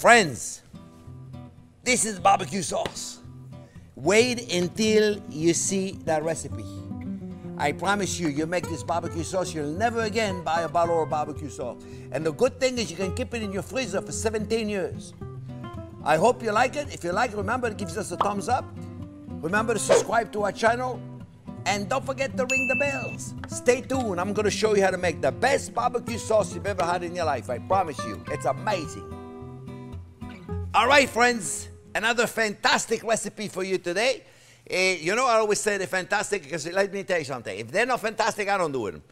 Friends, this is barbecue sauce. Wait until you see that recipe. I promise you, you make this barbecue sauce, you'll never again buy a bottle of barbecue sauce. And the good thing is you can keep it in your freezer for 17 years. I hope you like it. If you like it, remember it gives us a thumbs up. Remember to subscribe to our channel. And don't forget to ring the bells. Stay tuned. I'm going to show you how to make the best barbecue sauce you've ever had in your life. I promise you. It's amazing. All right, friends. Another fantastic recipe for you today. Uh, you know, I always say they're fantastic because let me tell you something. If they're not fantastic, I don't do it.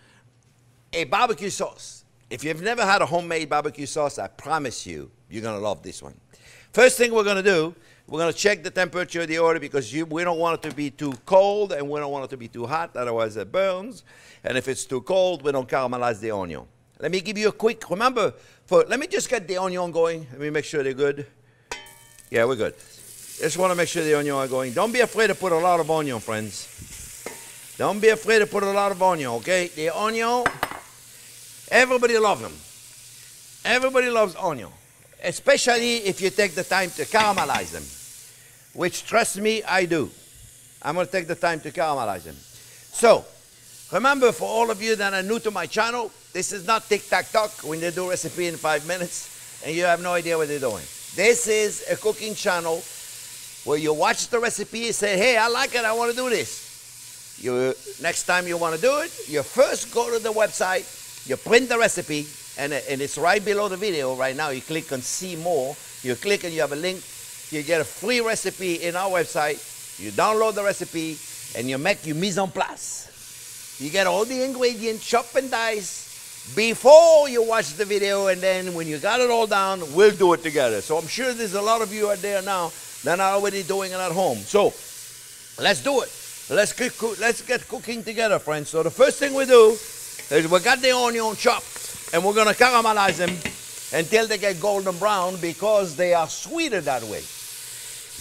A barbecue sauce. If you've never had a homemade barbecue sauce, I promise you, you're going to love this one. First thing we're going to do, we're going to check the temperature of the oil because you, we don't want it to be too cold and we don't want it to be too hot, otherwise it burns. And if it's too cold, we don't caramelize the onion. Let me give you a quick, remember, for, let me just get the onion going. Let me make sure they're good. Yeah, we're good. Just want to make sure the onion are going. Don't be afraid to put a lot of onion, friends. Don't be afraid to put a lot of onion, okay? The onion, everybody loves them. Everybody loves onion, especially if you take the time to caramelize them, which, trust me, I do. I'm going to take the time to caramelize them. So, remember, for all of you that are new to my channel, this is not tic-tac-toc when they do recipe in five minutes and you have no idea what they're doing. This is a cooking channel where you watch the recipe and say, hey, I like it, I want to do this. You, next time you want to do it, you first go to the website, you print the recipe, and, and it's right below the video right now. You click on see more, you click and you have a link, you get a free recipe in our website, you download the recipe, and you make your mise en place. You get all the ingredients, chop and dice, before you watch the video, and then when you got it all down, we'll do it together. So I'm sure there's a lot of you out there now that are already doing it at home. So let's do it. Let's get, let's get cooking together, friends. So the first thing we do is we got the onion chopped, and we're gonna caramelize them until they get golden brown because they are sweeter that way.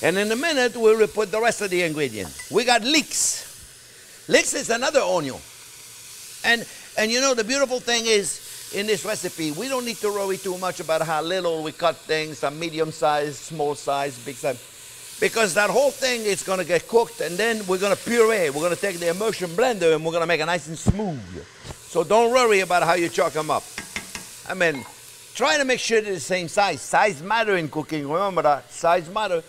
And in a minute, we'll put the rest of the ingredients. We got leeks. Leeks is another onion. And and you know, the beautiful thing is, in this recipe, we don't need to worry too much about how little we cut things, a medium size, small size, big size. Because that whole thing is going to get cooked, and then we're going to puree. We're going to take the immersion blender, and we're going to make it nice and smooth. So don't worry about how you chop them up. I mean, try to make sure they're the same size. Size matter in cooking. Remember that. Size matter.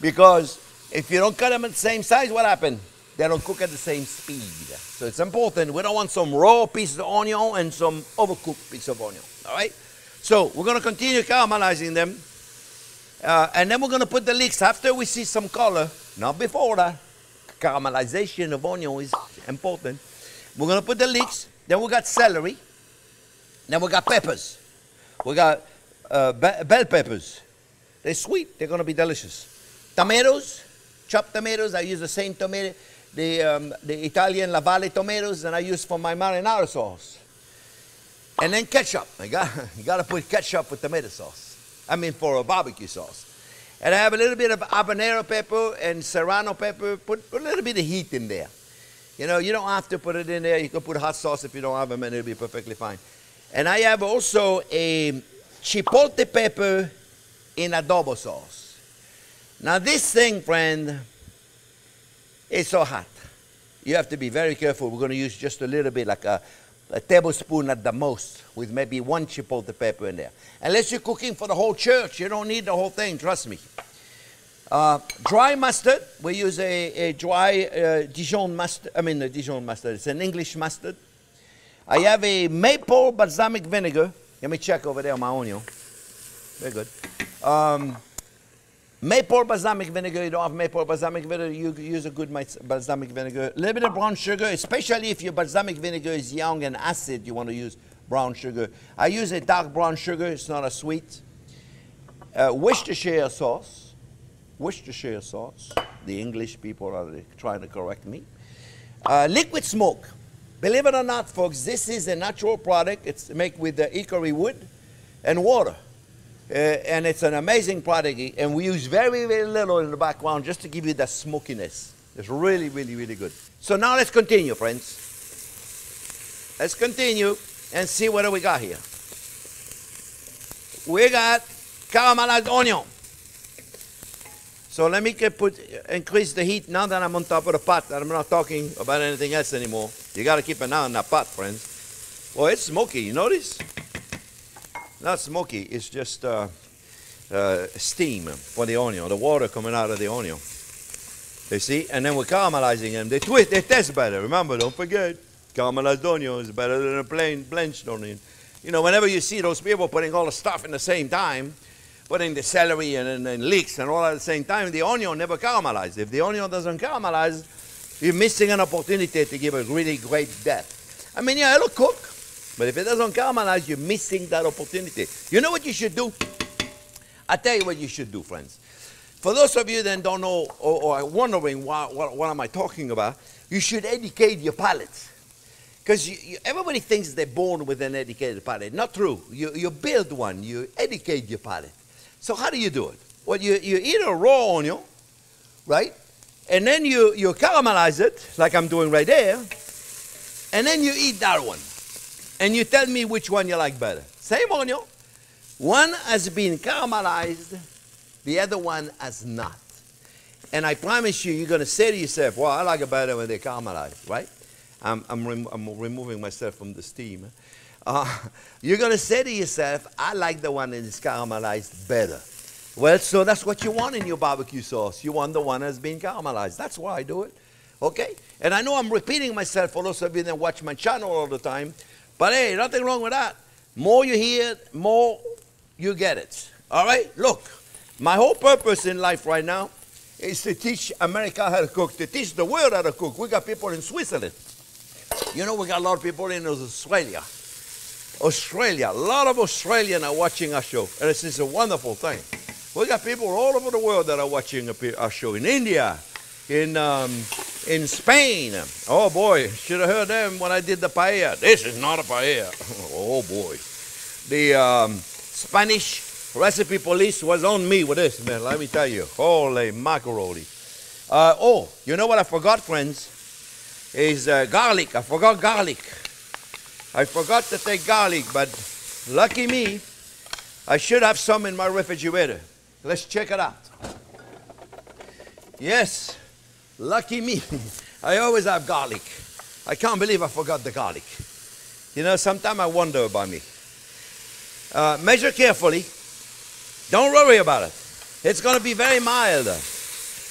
Because if you don't cut them at the same size, what happens? They don't cook at the same speed. So it's important. We don't want some raw pieces of onion and some overcooked piece of onion. All right? So we're going to continue caramelizing them. Uh, and then we're going to put the leeks after we see some color, not before that. Caramelization of onion is important. We're going to put the leeks. Then we got celery. Then we got peppers. We got uh, bell peppers. They're sweet. They're going to be delicious. Tomatoes, chopped tomatoes. I use the same tomato the, um, the Italian La Valle tomatoes that I use for my marinara sauce. And then ketchup. I got, you got to put ketchup with tomato sauce. I mean, for a barbecue sauce. And I have a little bit of habanero pepper and serrano pepper. Put, put a little bit of heat in there. You know, you don't have to put it in there. You can put hot sauce if you don't have them, and it'll be perfectly fine. And I have also a chipotle pepper in adobo sauce. Now, this thing, friend, it's so hot. You have to be very careful. We're going to use just a little bit, like a, a tablespoon at the most, with maybe one chipotle pepper in there. Unless you're cooking for the whole church, you don't need the whole thing, trust me. Uh, dry mustard, we use a, a dry uh, Dijon mustard, I mean the Dijon mustard, it's an English mustard. I have a maple balsamic vinegar. Let me check over there on my onion. Very good. Um, Maple balsamic vinegar, you don't have maple balsamic vinegar, you use a good balsamic vinegar. A little bit of brown sugar, especially if your balsamic vinegar is young and acid, you want to use brown sugar. I use a dark brown sugar, it's not a sweet. Uh, Worcestershire sauce, Worcestershire sauce. The English people are trying to correct me. Uh, liquid smoke. Believe it or not, folks, this is a natural product. It's made with the hickory wood and water. Uh, and it's an amazing product. And we use very, very little in the background just to give you that smokiness. It's really, really, really good. So now let's continue, friends. Let's continue and see what we got here. We got caramelized onion. So let me put increase the heat now that I'm on top of the pot. That I'm not talking about anything else anymore. You got to keep an eye on that pot, friends. Well, it's smoky. You notice? Not smoky. It's just uh, uh, steam for the onion, the water coming out of the onion. You see? And then we're caramelizing them. They twist. They taste better. Remember, don't forget. Caramelized onion is better than a plain blanched onion. You know, whenever you see those people putting all the stuff in the same time, putting the celery and, and, and leeks and all at the same time, the onion never caramelizes. If the onion doesn't caramelize, you're missing an opportunity to give a really great depth. I mean, yeah, it'll cook, but if it doesn't caramelize, you're missing that opportunity. You know what you should do? I tell you what you should do, friends. For those of you that don't know or, or are wondering why, what, what am I talking about, you should educate your palate. Because everybody thinks they're born with an educated palate. Not true. You, you build one, you educate your palate. So, how do you do it? Well, you, you eat a raw onion, right? And then you, you caramelize it, like I'm doing right there. And then you eat that one. And you tell me which one you like better. Same onion. One has been caramelized, the other one has not. And I promise you, you're going to say to yourself, well, I like it better when they're caramelized, right? I'm, I'm, rem I'm removing myself from the steam. Uh, you're going to say to yourself, I like the one that is caramelized better. Well, so that's what you want in your barbecue sauce. You want the one that's been caramelized. That's why I do it. Okay? And I know I'm repeating myself for those of you that watch my channel all the time. But hey, nothing wrong with that. More you hear, more you get it. All right? Look, my whole purpose in life right now is to teach America how to cook, to teach the world how to cook. We got people in Switzerland you know, we got a lot of people in Australia. Australia, a lot of Australians are watching our show, and this is a wonderful thing. We got people all over the world that are watching our show. In India, in um, in Spain. Oh boy, should have heard them when I did the paella. This is not a paella. oh boy, the um, Spanish recipe police was on me with this man. Let me tell you, holy macaroni. Uh, oh, you know what I forgot, friends? is uh, garlic. I forgot garlic. I forgot to take garlic, but lucky me, I should have some in my refrigerator. Let's check it out. Yes, lucky me. I always have garlic. I can't believe I forgot the garlic. You know, sometimes I wonder about me. Uh, measure carefully. Don't worry about it. It's going to be very mild.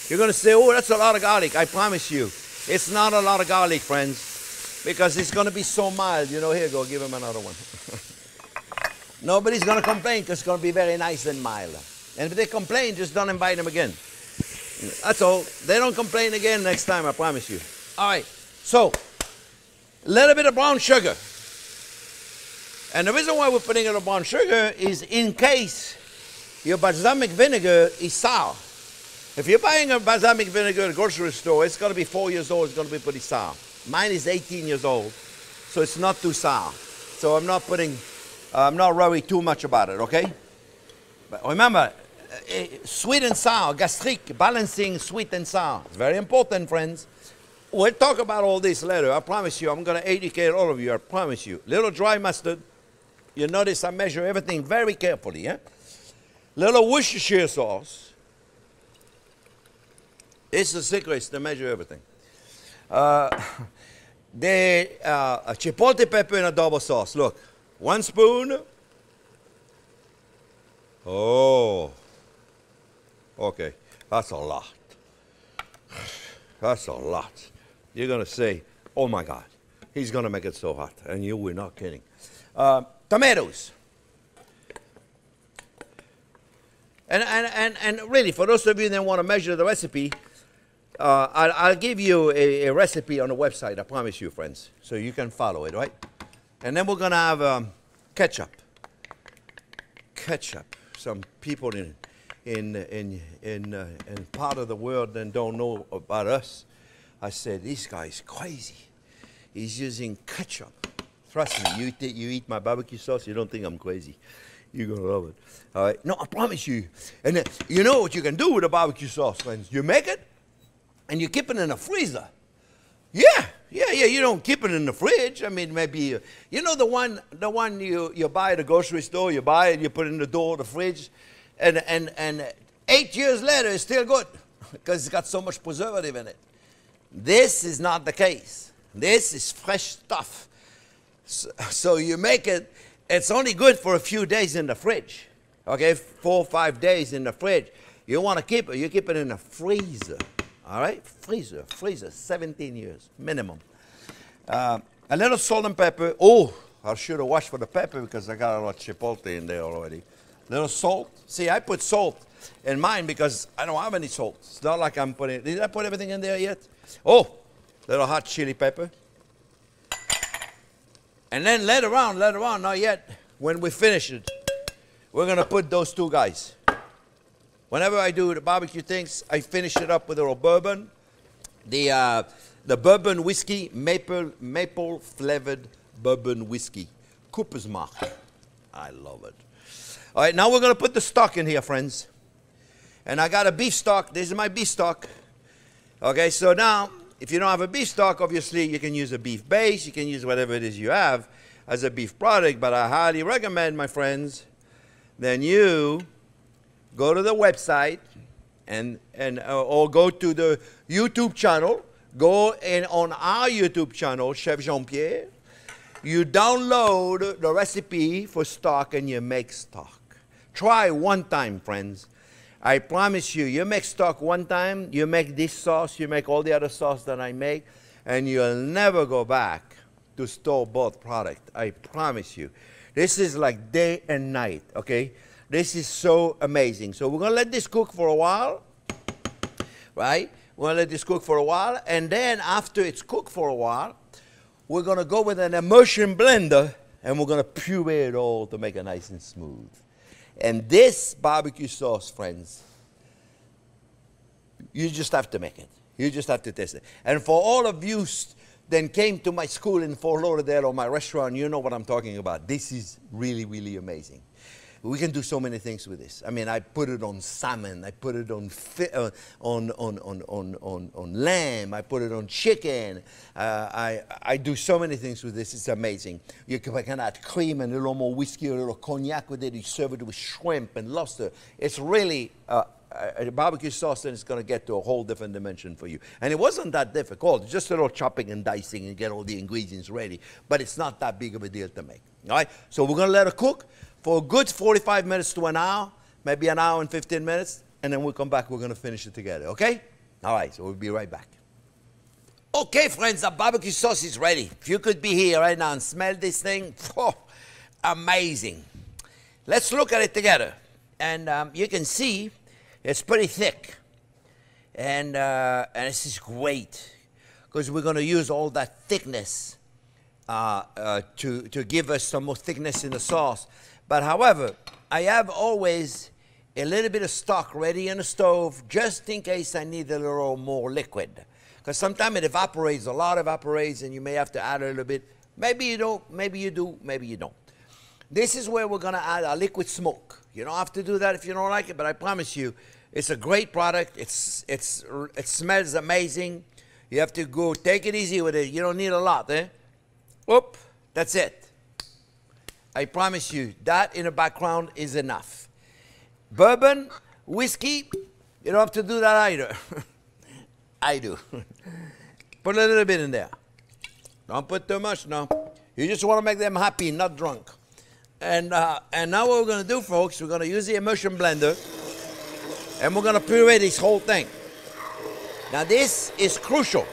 You're going to say, oh, that's a lot of garlic. I promise you. It's not a lot of garlic, friends, because it's going to be so mild. You know, here, go, give him another one. Nobody's going to complain because it's going to be very nice and mild. And if they complain, just don't invite them again. That's all. They don't complain again next time, I promise you. All right, so a little bit of brown sugar. And the reason why we're putting in a brown sugar is in case your balsamic vinegar is sour. If you're buying a balsamic vinegar at a grocery store, it's going to be four years old. It's going to be pretty sour. Mine is 18 years old, so it's not too sour. So I'm not putting, uh, I'm not worried too much about it, okay? But remember, sweet and sour, gastrique, balancing sweet and sour. It's very important, friends. We'll talk about all this later. I promise you. I'm going to educate all of you. I promise you. Little dry mustard. You notice I measure everything very carefully, yeah? Little Worcestershire sauce. It's the secret to measure everything. Uh, the uh, chipotle pepper in adobo sauce. Look, one spoon. Oh, okay, that's a lot. That's a lot. You're gonna say, "Oh my God, he's gonna make it so hot," and you were not kidding. Uh, tomatoes. And, and, and, and really, for those of you that want to measure the recipe, uh, I'll, I'll, give you a, a, recipe on the website, I promise you, friends, so you can follow it, right? And then we're going to have um, ketchup. Ketchup. Some people in, in, in, in, uh, in part of the world that don't know about us, I said, this guy's crazy. He's using ketchup. Trust me, you, eat, you eat my barbecue sauce, you don't think I'm crazy. You're going to love it. All right? No, I promise you. And then, you know what you can do with a barbecue sauce, friends? You make it, and you keep it in the freezer. Yeah, yeah, yeah. You don't keep it in the fridge. I mean, maybe you know the one, the one you you buy at the grocery store. You buy it, you put it in the door of the fridge. And, and, and eight years later, it's still good because it's got so much preservative in it. This is not the case. This is fresh stuff. So, so you make it, it's only good for a few days in the fridge. Okay, four or five days in the fridge. You want to keep it, you keep it in a freezer. All right, freezer, freezer, 17 years minimum. Uh, a little salt and pepper. Oh, I should have washed for the pepper because I got a lot of chipotle in there already. Little salt. See, I put salt in mine because I don't have any salt. It's not like I'm putting. Did I put everything in there yet? Oh, little hot chili pepper. And then later on, later on, not yet. When we finish it, we're gonna put those two guys. Whenever I do the barbecue things, I finish it up with a little bourbon. The uh, the bourbon whiskey, maple maple flavored bourbon whiskey, Cooper's Mark. I love it. All right, now we're gonna put the stock in here, friends. And I got a beef stock. This is my beef stock. Okay, so now if you don't have a beef stock, obviously you can use a beef base. You can use whatever it is you have as a beef product. But I highly recommend, my friends, then you go to the website and and uh, or go to the YouTube channel. Go in on our YouTube channel, Chef Jean Pierre. You download the recipe for stock and you make stock. Try one time, friends. I promise you, you make stock one time, you make this sauce, you make all the other sauce that I make, and you'll never go back to store bought product. I promise you. This is like day and night, okay? This is so amazing. So we're gonna let this cook for a while, right? We're gonna let this cook for a while, and then after it's cooked for a while, we're gonna go with an immersion blender and we're gonna puree it all to make it nice and smooth. And this barbecue sauce, friends, you just have to make it. You just have to taste it. And for all of you then came to my school in Fort Lauderdale or my restaurant, you know what I'm talking about. This is really, really amazing. We can do so many things with this. I mean, I put it on salmon, I put it on uh, on, on, on, on, on, on lamb, I put it on chicken. Uh, I, I do so many things with this. It's amazing. You can, can add cream and a little more whiskey, a little cognac with it. You serve it with shrimp and lobster. It's really uh, a barbecue sauce and it's going to get to a whole different dimension for you. And it wasn't that difficult. Just a little chopping and dicing and get all the ingredients ready. But it's not that big of a deal to make. All right? So we're going to let it cook for a good 45 minutes to an hour, maybe an hour and 15 minutes, and then we'll come back. We're going to finish it together, okay? All right, so we'll be right back. Okay, friends, the barbecue sauce is ready. If you could be here right now and smell this thing, oh, amazing. Let's look at it together. And um, you can see it's pretty thick. And, uh, and this is great because we're going to use all that thickness uh, uh, to, to give us some more thickness in the sauce. But however, I have always a little bit of stock ready in the stove just in case I need a little more liquid. Because sometimes it evaporates, a lot evaporates, and you may have to add a little bit. Maybe you don't, maybe you do, maybe you don't. This is where we're going to add a liquid smoke. You don't have to do that if you don't like it, but I promise you, it's a great product. It's, it's, it smells amazing. You have to go take it easy with it. You don't need a lot, eh? Whoop, that's it. I promise you, that in the background is enough. Bourbon, whiskey, you don't have to do that either. I do. put a little bit in there. Don't put too much, no. You just want to make them happy, not drunk. And, uh, and now what we're going to do, folks, we're going to use the immersion blender and we're going to puree this whole thing. Now, this is crucial.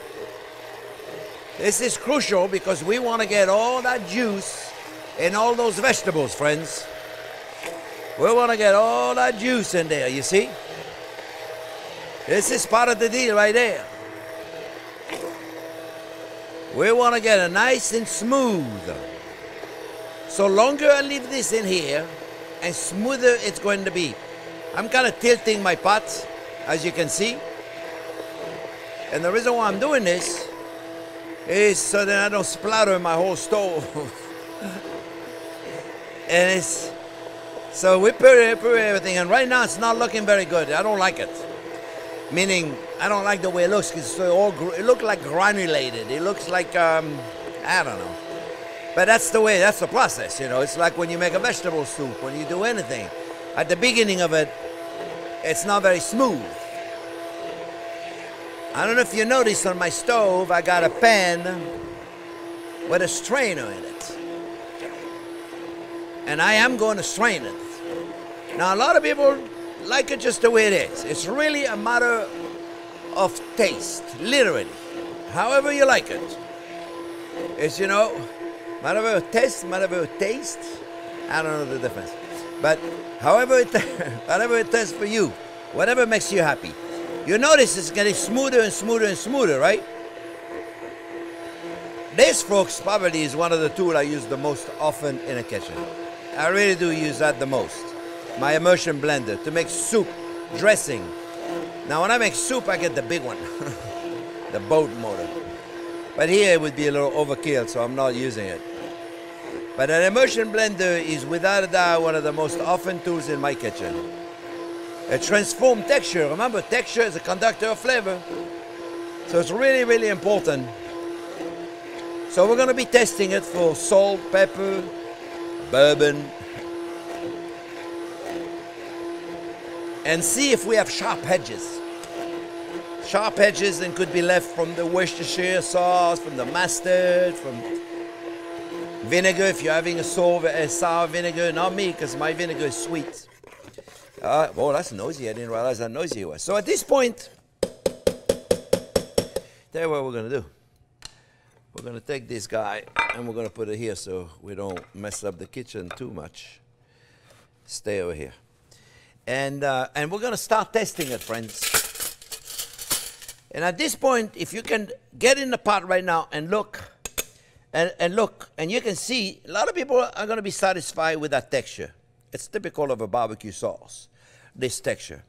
This is crucial because we want to get all that juice in all those vegetables, friends. We want to get all that juice in there, you see? This is part of the deal right there. We want to get it nice and smooth. So longer I leave this in here, and smoother it's going to be. I'm kind of tilting my pot, as you can see. And the reason why I'm doing this is so that I don't splatter my whole stove. and it's so we put, put everything and right now it's not looking very good. I don't like it. Meaning i don't like the way it looks because all it looks like granulated. It looks like um, i don't know. But that's the way that's the process you know. It's like when you make a vegetable soup when you do anything. At the beginning of it, it's not very smooth. I don't know if you noticed on my stove, I got a pan with a strainer in it. And I am going to strain it. Now, a lot of people like it just the way it is. It's really a matter of taste, literally. However you like it. It's, you know, matter of taste, matter of taste. I don't know the difference. But however it, whatever it tastes for you, whatever makes you happy. You notice it's getting smoother and smoother and smoother, right? This, folks, probably is one of the tools I use the most often in a kitchen. I really do use that the most. My immersion blender to make soup, dressing. Now, when I make soup, I get the big one, the boat motor. But here it would be a little overkill, so I'm not using it. But an immersion blender is without a doubt one of the most often tools in my kitchen. It transforms texture. Remember, texture is a conductor of flavor. So it's really, really important so we're going to be testing it for salt, pepper, bourbon, and see if we have sharp edges. Sharp edges and could be left from the Worcestershire sauce, from the mustard, from vinegar if you're having a sour, a sour vinegar. Not me, because my vinegar is sweet. Uh, oh, that's noisy. I didn't realize how noisy it was. So at this point, tell you what we're going to do. We're to take this guy and we're to put it here so we don't mess up the kitchen too much. Stay over here. And, uh, and we're to start testing it, friends. And at this point, if you can get in the pot right now and look, and, and look, and you can see a lot of people are to be satisfied with that texture. It's typical of a barbecue sauce, this texture.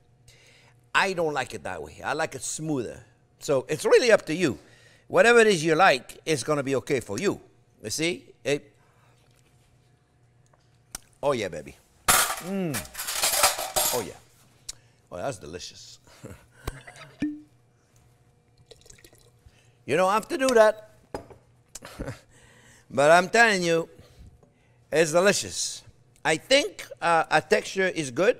I don't like it that way. I like it smoother. So it's really up to you whatever it is you like it's going to be okay for you. You see? It, oh, yeah, baby. Mm. Oh, yeah. Oh, that's delicious. you don't have to do that. but I'm telling you, it's delicious. I think uh, a texture is good.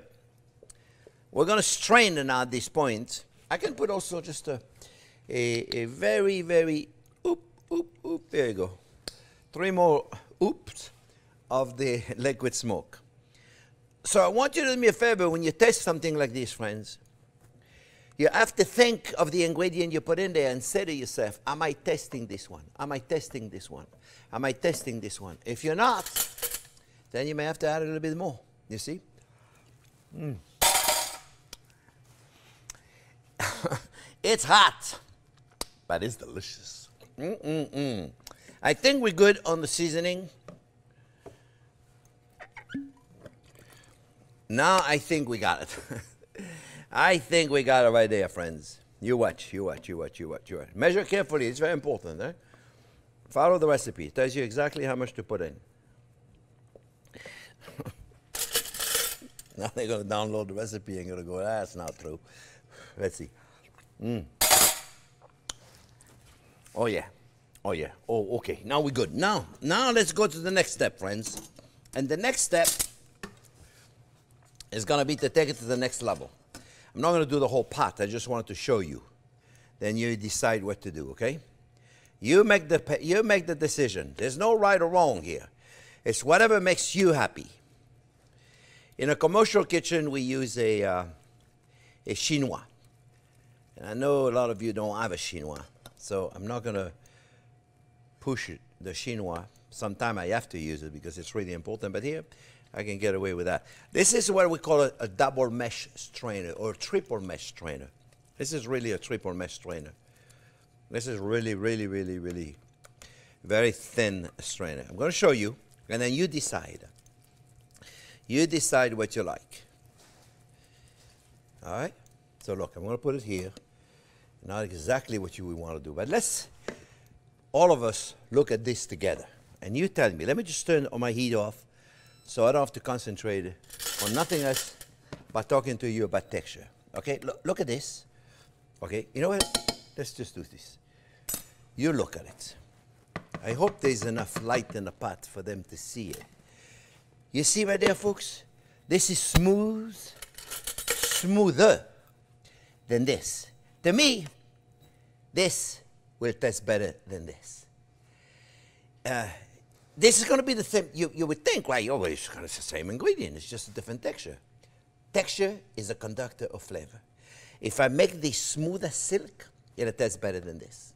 We're going to strain it now at this point. I can put also just a a, a very, very, oop, oop, oop, there you go. Three more oops of the liquid smoke. So I want you to do me a favor when you test something like this, friends. You have to think of the ingredient you put in there and say to yourself, Am I testing this one? Am I testing this one? Am I testing this one? If you're not, then you may have to add a little bit more. You see? Mm. it's hot but it's delicious. Mm-mm-mm. I think we're good on the seasoning. Now I think we got it. I think we got it right there, friends. You watch, you watch, you watch, you watch, you watch. Measure carefully, it's very important. Eh? Follow the recipe. It tells you exactly how much to put in. now they're going to download the recipe and to go, that's not true. Let's see. Mm. Oh yeah. Oh yeah. Oh, okay. Now we're good. Now, now let's go to the next step, friends. And the next step is gonna be to take it to the next level. I'm not gonna do the whole pot. I just wanted to show you. Then you decide what to do. Okay? You make the you make the decision. There's no right or wrong here. It's whatever makes you happy. In a commercial kitchen, we use a uh, a chinois. And I know a lot of you don't have a chinois. So I'm not going to push it, the chinois. Sometime I have to use it because it's really important, but here I can get away with that. This is what we call a, a double mesh strainer or triple mesh strainer. This is really a triple mesh strainer. This is really, really, really, really very thin strainer. I'm going to show you, and then you decide. You decide what you like. All right? So look, I'm going to put it here not exactly what you would want to do. But let's all of us look at this together. And you tell me, let me just turn on my heat off so I don't have to concentrate on nothing else but talking to you about texture. Okay, look, look at this. Okay, you know what? Let's just do this. You look at it. I hope there's enough light in the pot for them to see it. You see right there, folks? This is smooth, smoother than this. To me, this will taste better than this. Uh, this is going to be the same. You, you would think, right? Oh, it's, it's the same ingredient. It's just a different texture. Texture is a conductor of flavor. If I make this smoother silk, it'll taste better than this.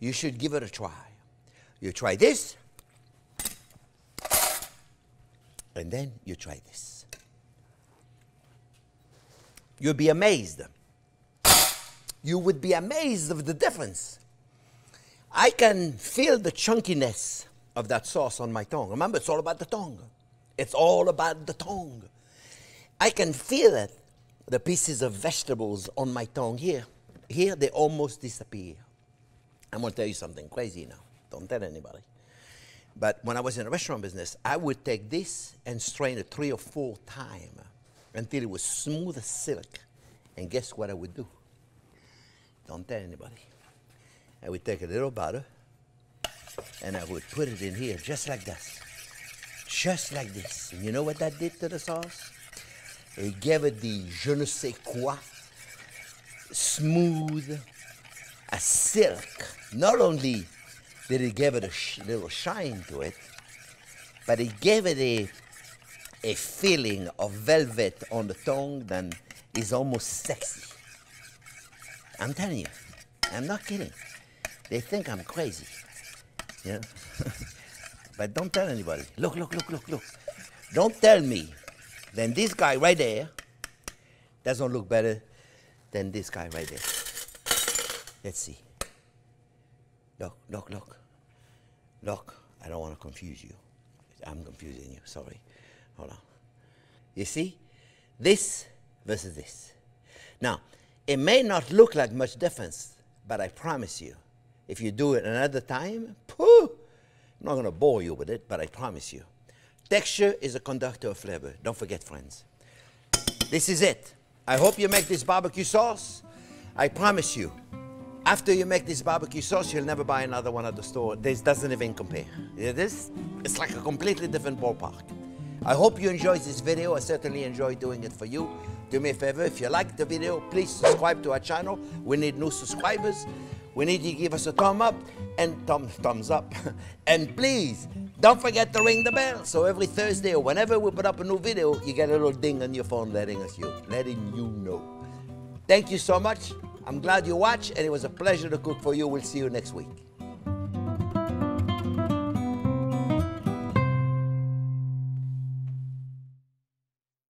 You should give it a try. You try this, and then you try this. You'll be amazed. You would be amazed of the difference. I can feel the chunkiness of that sauce on my tongue. Remember, it's all about the tongue. It's all about the tongue. I can feel it, the pieces of vegetables on my tongue here. Here, they almost disappear. I'm going to tell you something crazy now. Don't tell anybody. But when I was in the restaurant business, I would take this and strain it three or four times until it was smooth as silk. And guess what I would do? Don't tell anybody. I would take a little butter and I would put it in here just like this. Just like this. And you know what that did to the sauce? It gave it the je ne sais quoi, smooth a silk. Not only did it give it a sh- little shine to it, but it gave it a, a feeling of velvet on the tongue that is almost sexy. I'm telling you, I'm not kidding. They think I'm crazy. Know? but don't tell anybody. Look, look, look, look, look. Don't tell me. Then this guy right there doesn't look better than this guy right there. Let's see. Look, look, look. Look, I don't want to confuse you. I'm confusing you, sorry. Hold on. You see? This versus this. Now, it may not look like much difference, but I promise you, if you do it another time, pooh, I'm not going to bore you with it, but I promise you. Texture is a conductor of flavor. Don't forget, friends. This is it. I hope you make this barbecue sauce. I promise you, after you make this barbecue sauce, you'll never buy another one at the store. This doesn't even compare. This, it's like a completely different ballpark. I hope you enjoyed this video. I certainly enjoyed doing it for you. Do me a favor, if you like the video, please subscribe to our channel. We need new subscribers. We need you to give us a thumb up and thumb, thumbs up. and please, don't forget to ring the bell. So every Thursday or whenever we put up a new video, you get a little ding on your phone letting us you, letting you know. Thank you so much. I'm glad you watched, and it was a pleasure to cook for you. We'll see you next week.